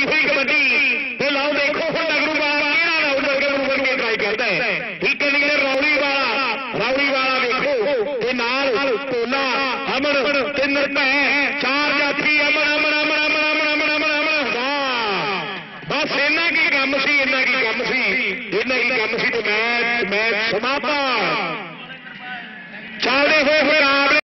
ਪਈ ਹੋਈ ਕਬੱਡੀ ਤੇ ਲਓ ਦੇਖੋ ਹੁਣ ਨਗਰੂ ਵਾਲਾ ਕਿਹੜਾ ਰਾਉ ਨਗਰੂ ਬਣ ਕੇ ਟਰਾਈ ਕਰਦਾ ਹੈ ਠੀਕ ਹੈ ਨਹੀਂ ਰੌਲੀ ਵਾਲਾ ਰੌਲੀ ਵਾਲਾ ਵੇਖੋ ਤੇ ਨਾਲ ਟੋਲਾ ਅਮਰ ਤੇ ਨਿਰਭੈ ਚਾਰ ਜਾਤੀ ਅਮਰ ਅਮਰ ਅਮਰ ਅਮਰ ਅਮਰ ਅਮਰ ਅਮਰ ਅਮਰ ਵਾਹ ਬਸ ਇਹਨਾਂ ਕੀ ਕੰਮ ਸੀ ਇਹਨਾਂ ਕੀ ਕੰਮ ਸੀ ਇਹਨਾਂ ਕੀ ਕੰਮ ਸੀ ਤੇ ਮੈਚ ਮੈਚ ਸਮਾਪਤ ਚੱਲਦੇ ਹੋਏ ਹੋਏ